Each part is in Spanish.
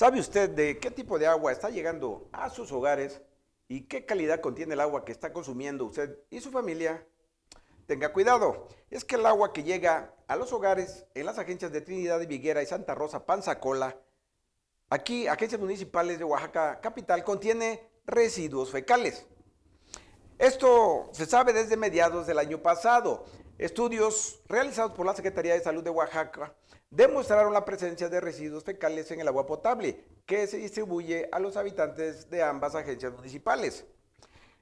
¿Sabe usted de qué tipo de agua está llegando a sus hogares y qué calidad contiene el agua que está consumiendo usted y su familia? Tenga cuidado, es que el agua que llega a los hogares en las agencias de Trinidad y Viguera y Santa Rosa Panzacola, aquí, agencias municipales de Oaxaca capital, contiene residuos fecales. Esto se sabe desde mediados del año pasado. Estudios realizados por la Secretaría de Salud de Oaxaca demostraron la presencia de residuos fecales en el agua potable que se distribuye a los habitantes de ambas agencias municipales.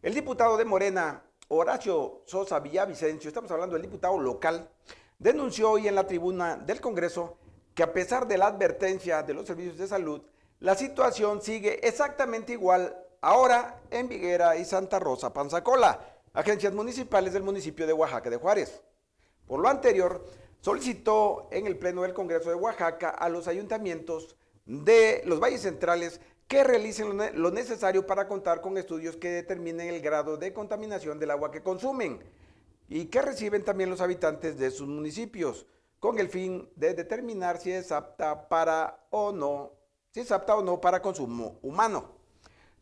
El diputado de Morena, Horacio Sosa Villavicencio, estamos hablando del diputado local, denunció hoy en la tribuna del Congreso que a pesar de la advertencia de los servicios de salud, la situación sigue exactamente igual ahora en Viguera y Santa Rosa Panzacola, agencias municipales del municipio de Oaxaca de Juárez. Por lo anterior, solicitó en el Pleno del Congreso de Oaxaca a los ayuntamientos de los valles centrales que realicen lo necesario para contar con estudios que determinen el grado de contaminación del agua que consumen y que reciben también los habitantes de sus municipios, con el fin de determinar si es apta para o no, si es apta o no para consumo humano.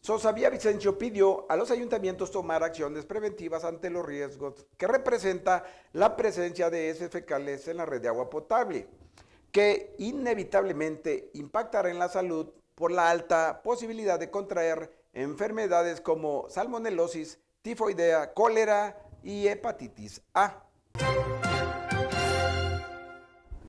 Sosa Vicencio pidió a los ayuntamientos tomar acciones preventivas ante los riesgos que representa la presencia de heces fecales en la red de agua potable, que inevitablemente impactará en la salud por la alta posibilidad de contraer enfermedades como salmonelosis, tifoidea, cólera y hepatitis A.